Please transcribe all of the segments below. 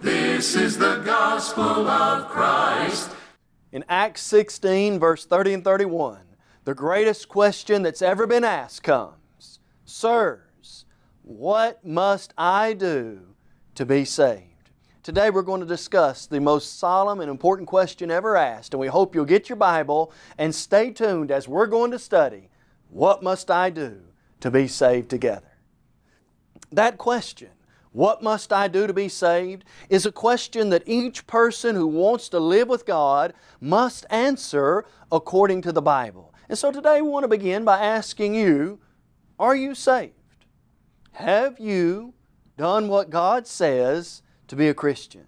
This is the gospel of Christ. In Acts 16, verse 30 and 31, the greatest question that's ever been asked comes Sirs, what must I do to be saved? Today we're going to discuss the most solemn and important question ever asked, and we hope you'll get your Bible and stay tuned as we're going to study What must I do to be saved together? That question, what must I do to be saved, is a question that each person who wants to live with God must answer according to the Bible. And so today we want to begin by asking you, are you saved? Have you done what God says to be a Christian?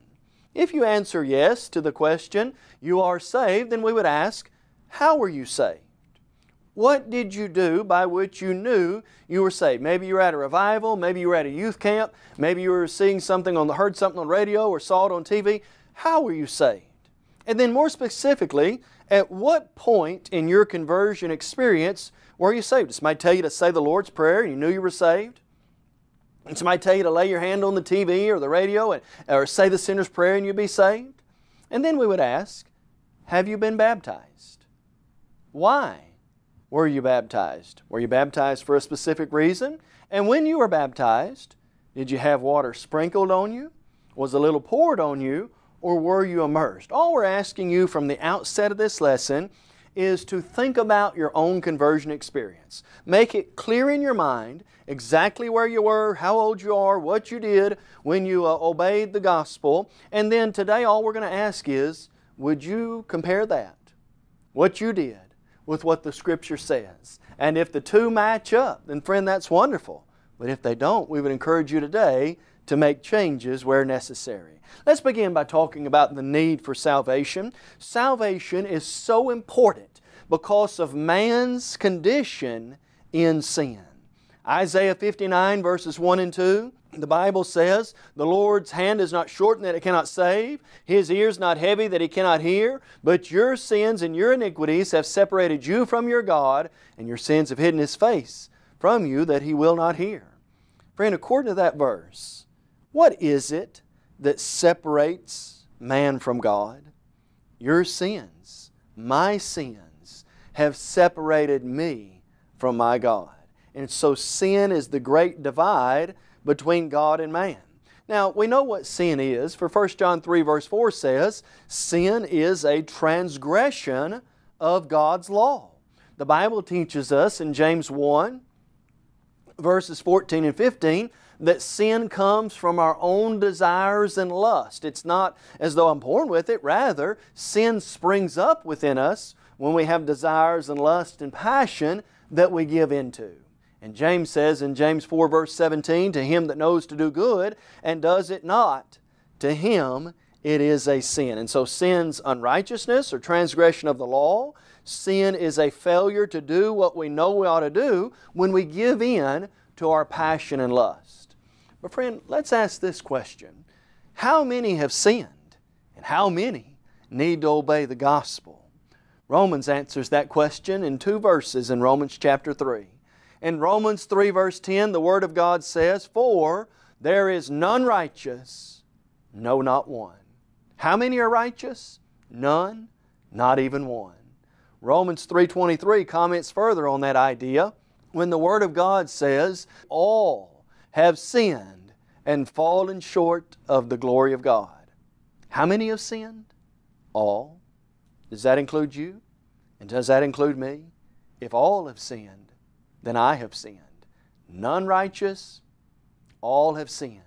If you answer yes to the question, you are saved, then we would ask, how were you saved? What did you do by which you knew you were saved? Maybe you were at a revival, maybe you were at a youth camp, maybe you were seeing something on the, heard something on radio or saw it on TV. How were you saved? And then more specifically, at what point in your conversion experience were you saved? Somebody tell you to say the Lord's Prayer and you knew you were saved? And somebody tell you to lay your hand on the TV or the radio and, or say the sinner's prayer and you'd be saved? And then we would ask, have you been baptized? Why were you baptized? Were you baptized for a specific reason? And when you were baptized, did you have water sprinkled on you? Was a little poured on you? Or were you immersed? All we're asking you from the outset of this lesson is to think about your own conversion experience. Make it clear in your mind exactly where you were, how old you are, what you did when you uh, obeyed the gospel. And then today, all we're going to ask is would you compare that, what you did, with what the Scripture says? And if the two match up, then friend, that's wonderful. But if they don't, we would encourage you today to make changes where necessary. Let's begin by talking about the need for salvation. Salvation is so important because of man's condition in sin. Isaiah 59 verses 1 and 2, the Bible says, The Lord's hand is not shortened that it cannot save, His ears not heavy that He cannot hear, but your sins and your iniquities have separated you from your God, and your sins have hidden His face from you that He will not hear. Friend, according to that verse, what is it that separates man from God? Your sins, my sins, have separated me from my God. And so sin is the great divide between God and man. Now, we know what sin is, for 1 John 3 verse 4 says, sin is a transgression of God's law. The Bible teaches us in James 1 verses 14 and 15 that sin comes from our own desires and lust. It's not as though I'm born with it. Rather, sin springs up within us when we have desires and lust and passion that we give into. And James says in James 4 verse 17, To him that knows to do good and does it not, to him it is a sin. And so sin's unrighteousness or transgression of the law. Sin is a failure to do what we know we ought to do when we give in to our passion and lust. But friend, let's ask this question. How many have sinned? And how many need to obey the gospel? Romans answers that question in two verses in Romans chapter 3. In Romans 3 verse 10, the Word of God says, For there is none righteous, no, not one. How many are righteous? None, not even one. Romans 3.23 comments further on that idea when the Word of God says, All have sinned and fallen short of the glory of God. How many have sinned? All. Does that include you? And does that include me? If all have sinned, then I have sinned. None righteous, all have sinned.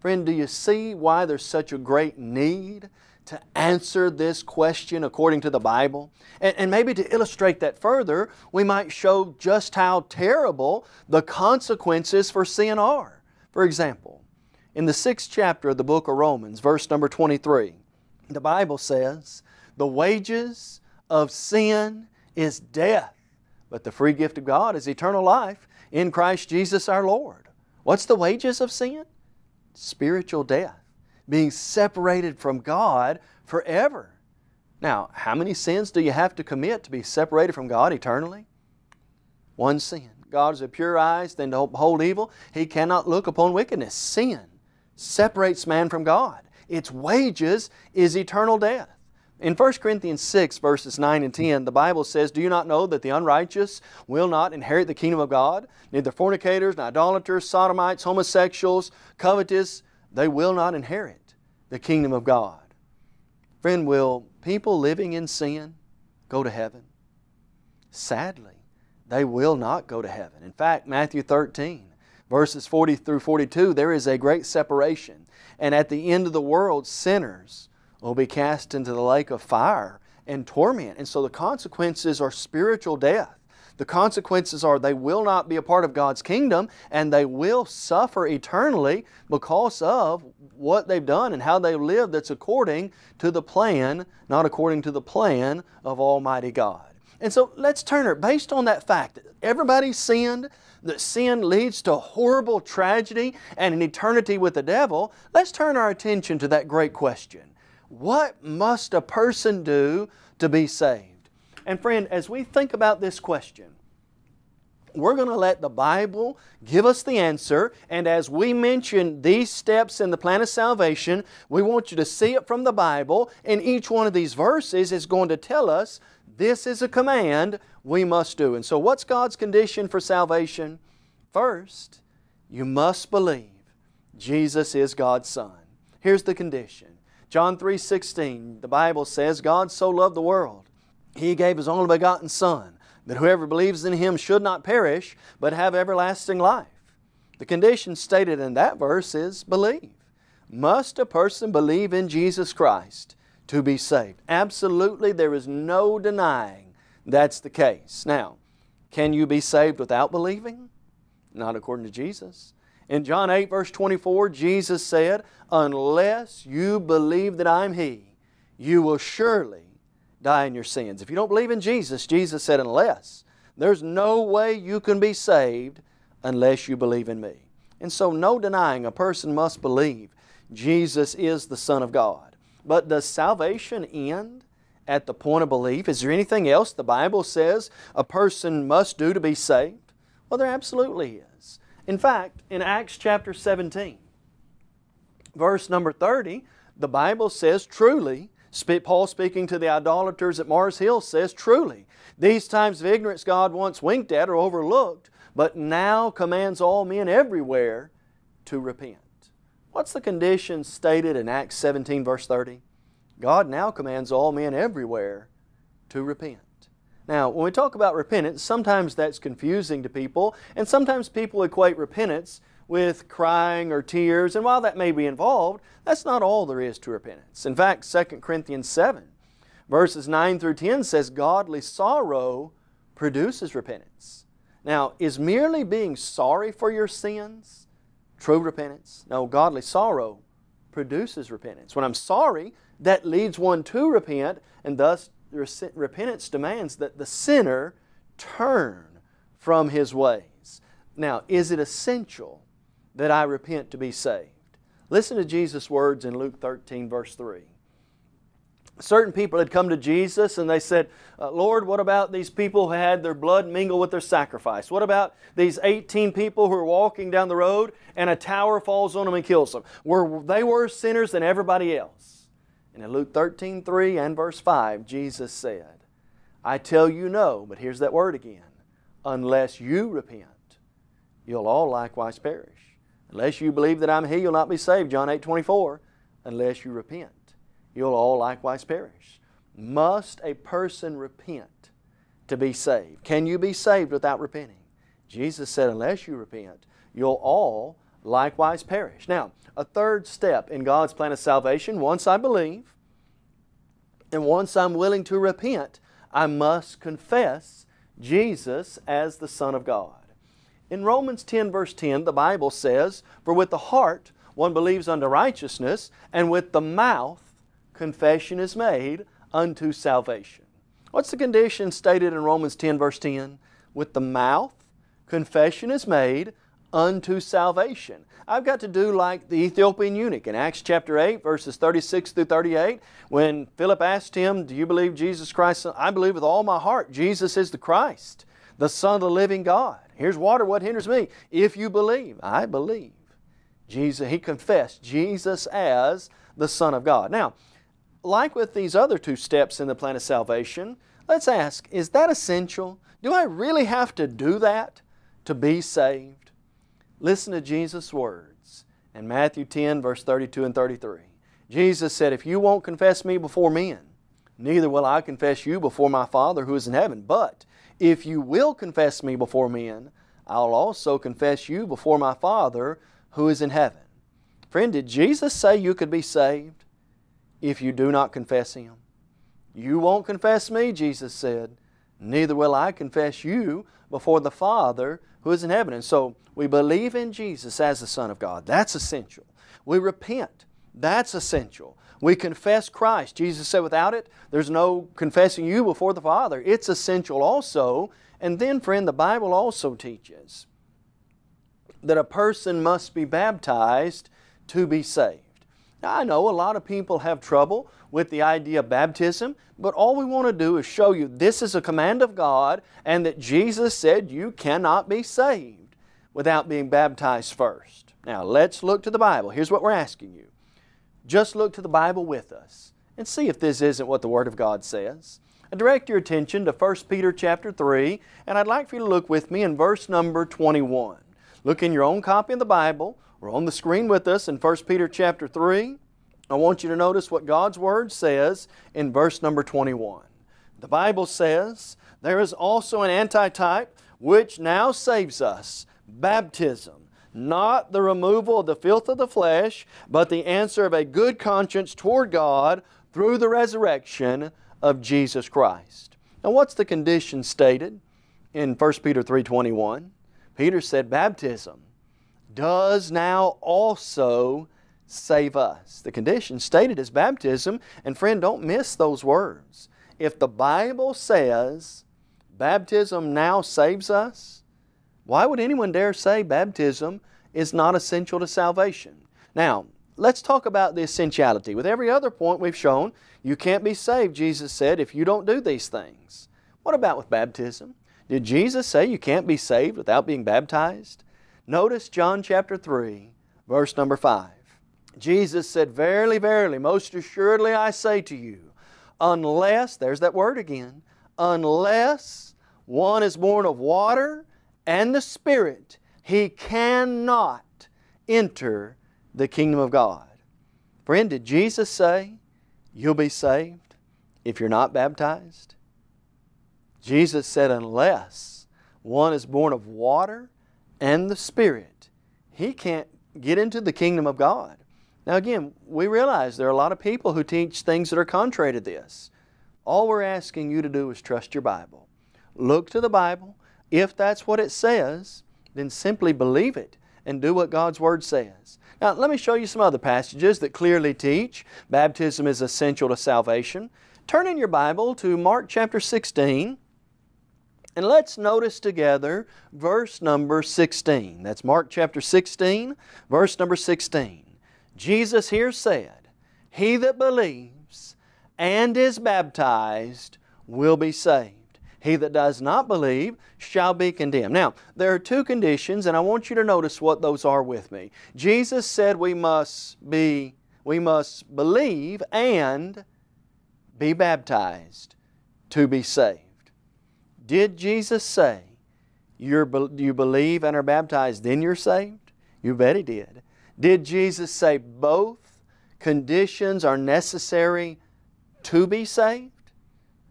Friend, do you see why there's such a great need to answer this question according to the Bible? And, and, maybe to illustrate that further, we might show just how terrible the consequences for sin are. For example, in the sixth chapter of the book of Romans, verse number 23, The Bible says, the wages of sin is death, but the free gift of God is eternal life in Christ Jesus our Lord. What's the wages of sin? Spiritual death, being separated from God forever. Now, how many sins do you have to commit to be separated from God eternally? One sin. God is a pure eyes than to behold evil. He cannot look upon wickedness. Sin separates man from God. Its wages is eternal death. In 1 Corinthians 6, verses 9 and 10, the Bible says, Do you not know that the unrighteous will not inherit the kingdom of God? Neither fornicators, nor idolaters, sodomites, homosexuals, covetous, they will not inherit the kingdom of God. Friend, will people living in sin go to heaven? Sadly, they will not go to heaven. In fact, Matthew 13, verses 40 through 42, there is a great separation. And at the end of the world, sinners will be cast into the lake of fire and torment. And so the consequences are spiritual death. The consequences are they will not be a part of God's kingdom and they will suffer eternally because of what they've done and how they live that's according to the plan, not according to the plan of Almighty God. And so let's turn it based on that fact that everybody sinned, that sin leads to horrible tragedy and an eternity with the devil. Let's turn our attention to that great question what must a person do to be saved? And friend, as we think about this question, we're going to let the Bible give us the answer. And as we mention these steps in the plan of salvation, we want you to see it from the Bible. And each one of these verses is going to tell us this is a command we must do. And so, what's God's condition for salvation? First, you must believe Jesus is God's Son. Here's the condition John 3.16, the Bible says, God so loved the world, He gave His only begotten Son, that whoever believes in Him should not perish, but have everlasting life. The condition stated in that verse is believe. Must a person believe in Jesus Christ to be saved? Absolutely, there is no denying that's the case. Now, can you be saved without believing? Not according to Jesus. In John 8, verse 24, Jesus said, Unless you believe that I'm He, you will surely die in your sins. If you don't believe in Jesus, Jesus said, Unless, there's no way you can be saved unless you believe in me. And so, no denying, a person must believe Jesus is the Son of God. But does salvation end at the point of belief? Is there anything else the Bible says a person must do to be saved? Well, there absolutely is. In fact, in Acts chapter 17, verse number 30, the Bible says, truly, Paul speaking to the idolaters at Mars Hill says, truly, these times of ignorance God once winked at or overlooked, but now commands all men everywhere to repent. What's the condition stated in Acts 17, verse 30? God now commands all men everywhere to repent. Now, when we talk about repentance, sometimes that's confusing to people, and sometimes people equate repentance with crying or tears, and while that may be involved, that's not all there is to repentance. In fact, 2 Corinthians 7, verses 9 through 10 says, Godly sorrow produces repentance. Now, is merely being sorry for your sins true repentance? No, godly sorrow produces repentance. When I'm sorry, that leads one to repent and thus repentance demands that the sinner turn from his ways. Now, is it essential that I repent to be saved? Listen to Jesus' words in Luke 13, verse 3. Certain people had come to Jesus and they said, uh, Lord, what about these people who had their blood mingle with their sacrifice? What about these 18 people who are walking down the road and a tower falls on them and kills them? Were they worse sinners than everybody else? And in Luke 13, 3 and verse 5, Jesus said, I tell you no, but here's that word again, unless you repent, you'll all likewise perish. Unless you believe that I'm He, you'll not be saved. John 8, 24, unless you repent, you'll all likewise perish. Must a person repent to be saved? Can you be saved without repenting? Jesus said, unless you repent, you'll all likewise perish. Now, a third step in God's plan of salvation, once I believe, and once I'm willing to repent, I must confess Jesus as the Son of God. In Romans 10, verse 10, the Bible says, For with the heart one believes unto righteousness, and with the mouth confession is made unto salvation. What's the condition stated in Romans 10, verse 10? With the mouth, confession is made unto salvation. I've got to do like the Ethiopian eunuch in Acts chapter 8, verses 36 through 38, when Philip asked him, Do you believe Jesus Christ? I believe with all my heart Jesus is the Christ, the Son of the living God. Here's water, what hinders me? If you believe, I believe. Jesus, he confessed Jesus as the Son of God. Now, like with these other two steps in the plan of salvation, let's ask, is that essential? Do I really have to do that to be saved? Listen to Jesus' words in Matthew 10, verse 32 and 33. Jesus said, If you won't confess me before men, neither will I confess you before my Father who is in heaven. But if you will confess me before men, I'll also confess you before my Father who is in heaven. Friend, did Jesus say you could be saved if you do not confess Him? You won't confess me, Jesus said, neither will I confess you before the Father who is in heaven. And so we believe in Jesus as the Son of God. That's essential. We repent. That's essential. We confess Christ. Jesus said, without it, there's no confessing you before the Father. It's essential also. And then, friend, the Bible also teaches that a person must be baptized to be saved. Now, I know a lot of people have trouble with the idea of baptism, but all we want to do is show you this is a command of God and that Jesus said you cannot be saved without being baptized first. Now, let's look to the Bible. Here's what we're asking you. Just look to the Bible with us and see if this isn't what the Word of God says. I direct your attention to 1 Peter chapter 3, and I'd like for you to look with me in verse number 21. Look in your own copy of the Bible or on the screen with us in 1 Peter chapter 3. I want you to notice what God's Word says in verse number 21. The Bible says, There is also an antitype which now saves us, baptism, not the removal of the filth of the flesh, but the answer of a good conscience toward God through the resurrection of Jesus Christ. Now what's the condition stated in 1 Peter 3.21? Peter said baptism does now also save us. The condition stated is baptism, and friend, don't miss those words. If the Bible says baptism now saves us, why would anyone dare say baptism is not essential to salvation? Now, let's talk about the essentiality. With every other point we've shown, you can't be saved, Jesus said, if you don't do these things. What about with baptism? Did Jesus say you can't be saved without being baptized? Notice John chapter 3, verse number 5. Jesus said, Verily, verily, most assuredly I say to you, unless, there's that word again, unless one is born of water and the Spirit, he cannot enter the kingdom of God. Friend, did Jesus say you'll be saved if you're not baptized? Jesus said, unless one is born of water and the Spirit, he can't get into the kingdom of God. Now again, we realize there are a lot of people who teach things that are contrary to this. All we're asking you to do is trust your Bible. Look to the Bible. If that's what it says, then simply believe it and do what God's Word says. Now, let me show you some other passages that clearly teach baptism is essential to salvation. Turn in your Bible to Mark chapter 16. And let's notice together verse number 16. That's Mark chapter 16, verse number 16. Jesus here said, He that believes and is baptized will be saved. He that does not believe shall be condemned. Now, there are two conditions, and I want you to notice what those are with me. Jesus said we must be, we must believe and be baptized to be saved. Did Jesus say, you believe and are baptized, then you're saved? You bet He did. Did Jesus say both conditions are necessary to be saved?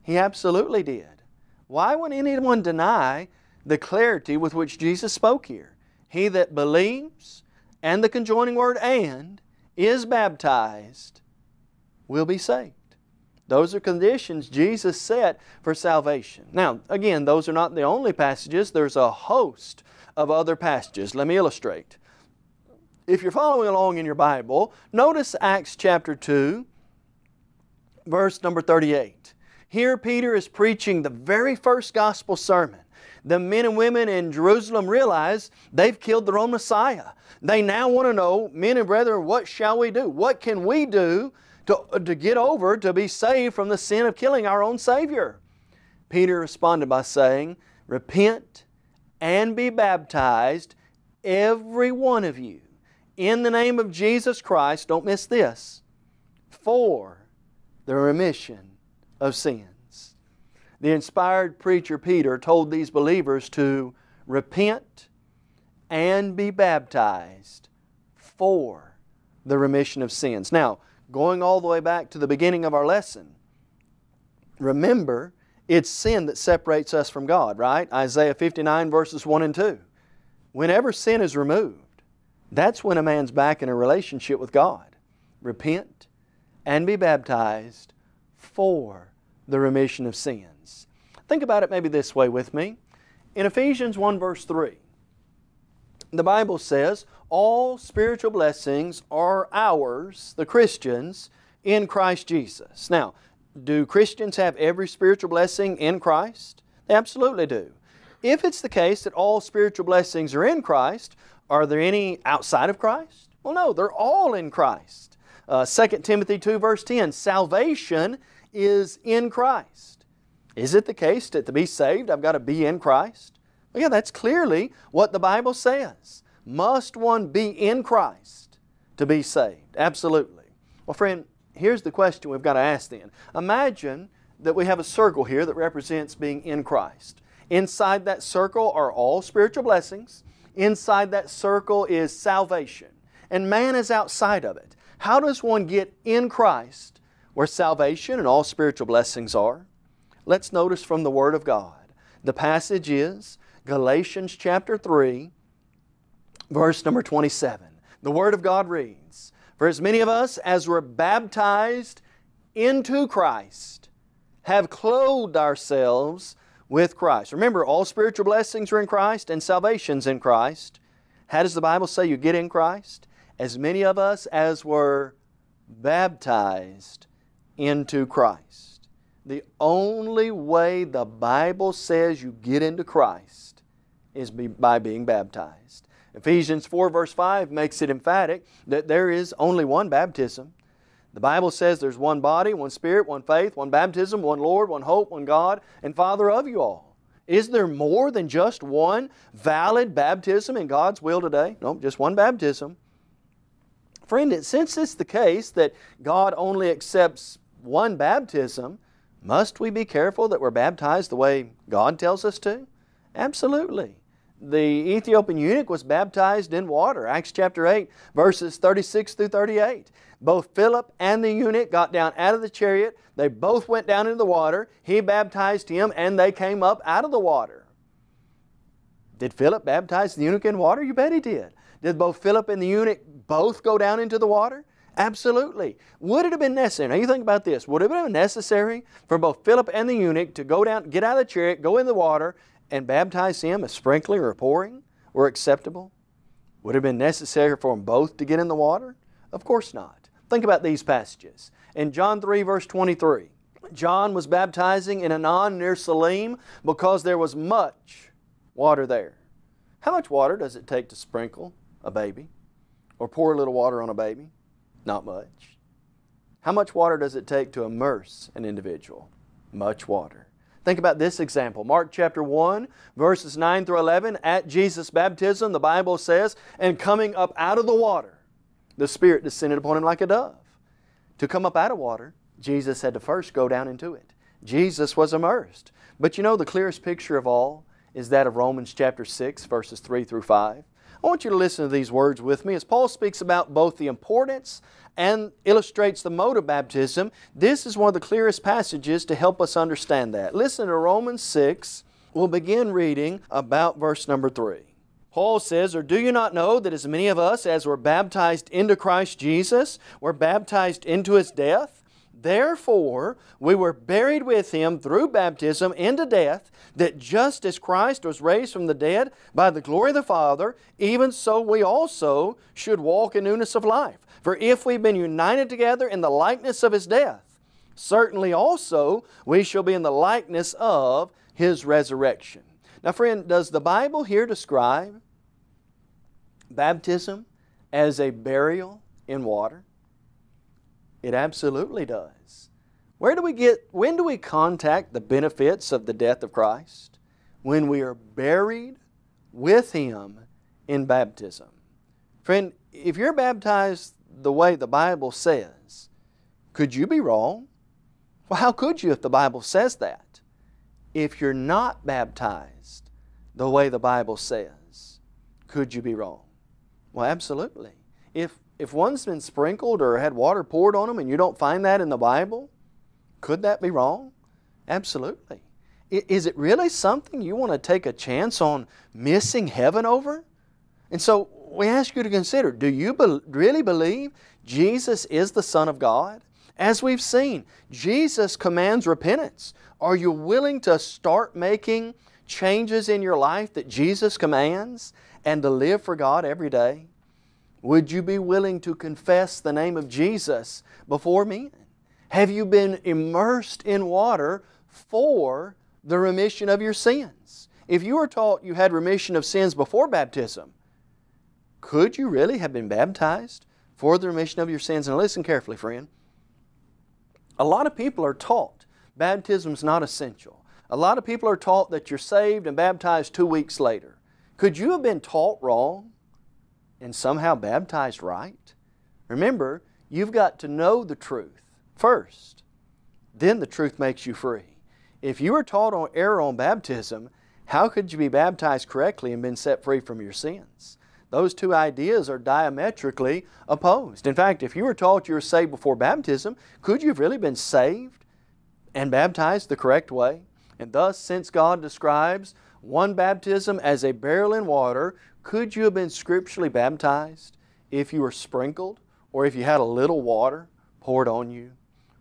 He absolutely did. Why would anyone deny the clarity with which Jesus spoke here? He that believes, and the conjoining word and, is baptized, will be saved. Those are conditions Jesus set for salvation. Now, again, those are not the only passages. There's a host of other passages. Let me illustrate. If you're following along in your Bible, notice Acts chapter 2 verse number 38. Here, Peter is preaching the very first gospel sermon. The men and women in Jerusalem realize they've killed their own Messiah. They now want to know, men and brethren, what shall we do? What can we do to, to get over, to be saved from the sin of killing our own Savior? Peter responded by saying, Repent and be baptized, every one of you, in the name of Jesus Christ, don't miss this, for the remission of sins. The inspired preacher Peter told these believers to repent and be baptized for the remission of sins. Now, going all the way back to the beginning of our lesson, remember it's sin that separates us from God, right? Isaiah 59 verses 1 and 2. Whenever sin is removed, that's when a man's back in a relationship with God. Repent and be baptized for the remission of sins. Think about it maybe this way with me. In Ephesians 1 verse 3, the Bible says, all spiritual blessings are ours, the Christians, in Christ Jesus. Now, do Christians have every spiritual blessing in Christ? They absolutely do. If it's the case that all spiritual blessings are in Christ, are there any outside of Christ? Well, no, they're all in Christ. Uh, 2 Timothy 2 verse 10, salvation is in Christ. Is it the case that to be saved I've got to be in Christ? Well, yeah, that's clearly what the Bible says. Must one be in Christ to be saved? Absolutely. Well, friend, here's the question we've got to ask then. Imagine that we have a circle here that represents being in Christ. Inside that circle are all spiritual blessings. Inside that circle is salvation. And man is outside of it. How does one get in Christ where salvation and all spiritual blessings are? Let's notice from the Word of God. The passage is Galatians chapter 3, verse number 27. The Word of God reads, For as many of us as were baptized into Christ have clothed ourselves with Christ. Remember, all spiritual blessings are in Christ and salvation's in Christ. How does the Bible say you get in Christ? As many of us as were baptized into Christ. The only way the Bible says you get into Christ is by being baptized. Ephesians 4 verse 5 makes it emphatic that there is only one baptism. The Bible says there's one body, one spirit, one faith, one baptism, one Lord, one hope, one God, and Father of you all. Is there more than just one valid baptism in God's will today? No, just one baptism. Friend, since it's the case that God only accepts one baptism, must we be careful that we're baptized the way God tells us to? Absolutely. The Ethiopian eunuch was baptized in water, Acts chapter 8, verses 36 through 38. Both Philip and the eunuch got down out of the chariot. They both went down into the water. He baptized him, and they came up out of the water. Did Philip baptize the eunuch in water? You bet he did. Did both Philip and the eunuch both go down into the water? Absolutely. Would it have been necessary? Now you think about this. Would it have been necessary for both Philip and the eunuch to go down, get out of the chariot, go in the water, and baptize him if sprinkling or pouring were acceptable? Would it have been necessary for them both to get in the water? Of course not. Think about these passages. In John 3 verse 23, John was baptizing in Aenon near Salim because there was much water there. How much water does it take to sprinkle a baby or pour a little water on a baby? Not much. How much water does it take to immerse an individual? Much water. Think about this example. Mark chapter 1, verses 9 through 11. At Jesus' baptism, the Bible says, And coming up out of the water, the Spirit descended upon him like a dove. To come up out of water, Jesus had to first go down into it. Jesus was immersed. But you know the clearest picture of all is that of Romans chapter 6, verses 3 through 5. I want you to listen to these words with me as Paul speaks about both the importance and illustrates the mode of baptism. This is one of the clearest passages to help us understand that. Listen to Romans 6. We'll begin reading about verse number 3. Paul says, Or do you not know that as many of us as were baptized into Christ Jesus were baptized into His death? Therefore, we were buried with him through baptism into death, that just as Christ was raised from the dead by the glory of the Father, even so we also should walk in newness of life. For if we've been united together in the likeness of his death, certainly also we shall be in the likeness of His resurrection. Now, friend, does the Bible here describe baptism as a burial in water? It absolutely does. Where do we get, when do we contact the benefits of the death of Christ? When we are buried with Him in baptism. Friend, if you're baptized the way the Bible says, could you be wrong? Well, how could you if the Bible says that? If you're not baptized the way the Bible says, could you be wrong? Well, absolutely. If, if one's been sprinkled or had water poured on them and you don't find that in the Bible, could that be wrong? Absolutely. Is it really something you want to take a chance on missing heaven over? And so we ask you to consider do you be really believe Jesus is the Son of God? As we've seen, Jesus commands repentance. Are you willing to start making changes in your life that Jesus commands and to live for God every day? Would you be willing to confess the name of Jesus before men? Have you been immersed in water for the remission of your sins? If you were taught you had remission of sins before baptism, could you really have been baptized for the remission of your sins? And listen carefully, friend. A lot of people are taught baptism is not essential. A lot of people are taught that you're saved and baptized two weeks later. Could you have been taught wrong and somehow baptized right? Remember, you've got to know the truth first. Then the truth makes you free. If you were taught on error on baptism, how could you be baptized correctly and been set free from your sins? Those two ideas are diametrically opposed. In fact, if you were taught you were saved before baptism, could you have really been saved and baptized the correct way? And thus, since God describes one baptism as a burial in water, could you have been scripturally baptized if you were sprinkled or if you had a little water poured on you?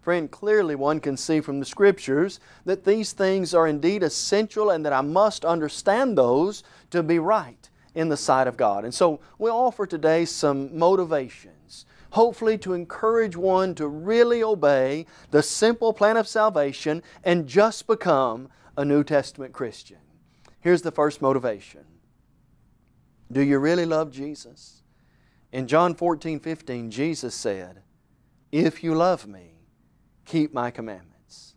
Friend, clearly one can see from the Scriptures that these things are indeed essential and that I must understand those to be right in the sight of God. And so we offer today some motivations, hopefully to encourage one to really obey the simple plan of salvation and just become a New Testament Christian. Here's the first motivation. Do you really love Jesus? In John 14, 15, Jesus said, If you love me, keep my commandments.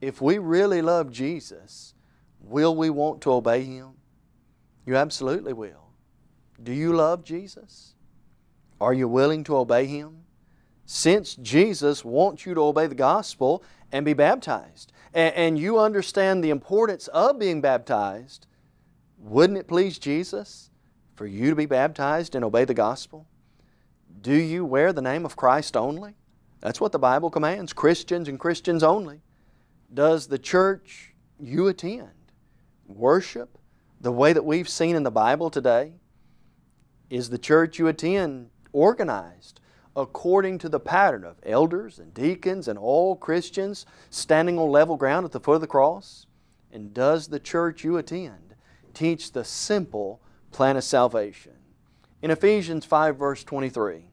If we really love Jesus, will we want to obey Him? You absolutely will. Do you love Jesus? Are you willing to obey Him? Since Jesus wants you to obey the gospel and be baptized, and, and you understand the importance of being baptized, wouldn't it please Jesus for you to be baptized and obey the gospel? Do you wear the name of Christ only? That's what the Bible commands Christians and Christians only. Does the church you attend worship the way that we've seen in the Bible today? Is the church you attend organized according to the pattern of elders and deacons and all Christians standing on level ground at the foot of the cross? And does the church you attend teach the simple plan of salvation? In Ephesians 5, verse 23,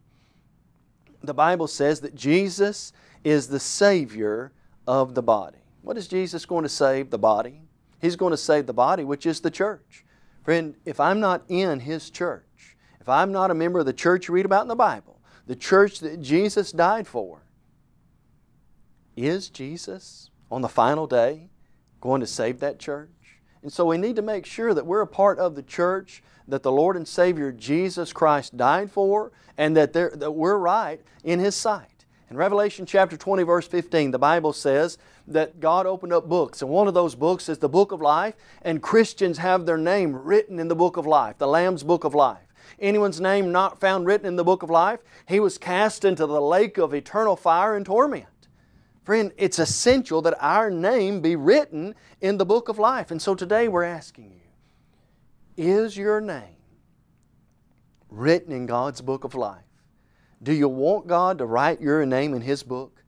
the Bible says that Jesus is the Savior of the body. What is Jesus going to save? The body. He's going to save the body, which is the church. Friend, if I'm not in His church, if I'm not a member of the church you read about in the Bible, the church that Jesus died for, is Jesus on the final day going to save that church? And so we need to make sure that we're a part of the church that the Lord and Savior Jesus Christ died for and that, that we're right in His sight. In Revelation chapter 20, verse 15, the Bible says that God opened up books, and one of those books is the book of life, and Christians have their name written in the book of life, the Lamb's book of life. Anyone's name not found written in the book of life, he was cast into the lake of eternal fire and torment. Friend, it's essential that our name be written in the book of life. And so today we're asking you, is your name written in God's book of life? Do you want God to write your name in His book?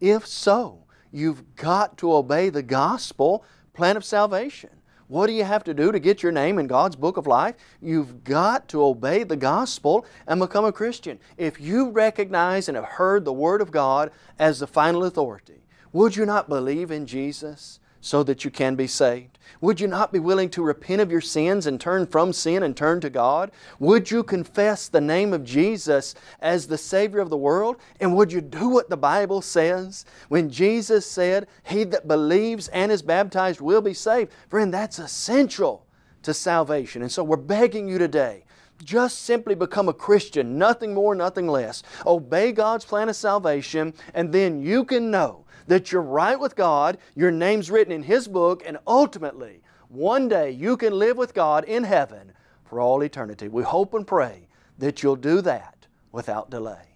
If so, you've got to obey the gospel plan of salvation. What do you have to do to get your name in God's book of life? You've got to obey the gospel and become a Christian. If you recognize and have heard the Word of God as the final authority, Would you not believe in Jesus so that you can be saved? Would you not be willing to repent of your sins and turn from sin and turn to God? Would you confess the name of Jesus as the Savior of the world? And would you do what the Bible says? When Jesus said, He that believes and is baptized will be saved. Friend, that's essential to salvation. And so we're begging you today just simply become a Christian, nothing more, nothing less. Obey God's plan of salvation, and then you can know that you're right with God, your name's written in His book, and ultimately, one day you can live with God in heaven for all eternity. We hope and pray that you'll do that without delay.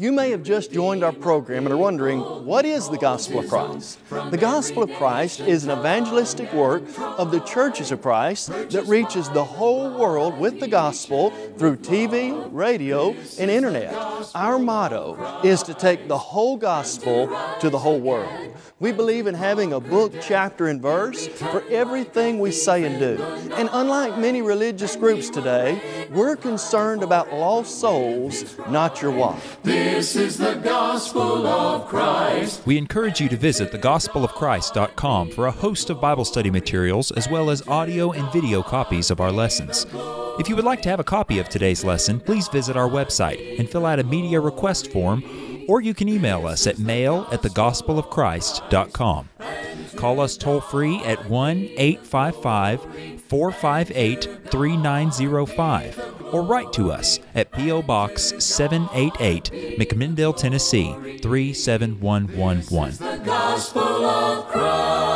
You may have just joined our program and are wondering, what is the Gospel of Christ? The Gospel of Christ is an evangelistic work of the churches of Christ that reaches the whole world with the gospel through TV, radio, and internet. Our motto is to take the whole gospel to the whole world. We believe in having a book, chapter, and verse for everything we say and do. And unlike many religious groups today, we're concerned about lost souls, not your wife. This is the gospel of Christ. We encourage you to visit thegospelofchrist.com for a host of Bible study materials as well as audio and video copies of our lessons. If you would like to have a copy of today's lesson, please visit our website and fill out a media request form or you can email us at mail at thegospelofchrist.com. Call us toll free at 1 855 458 3905 or write to us at P.O. Box 788, McMinnville, Tennessee 37111.